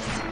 Thanks.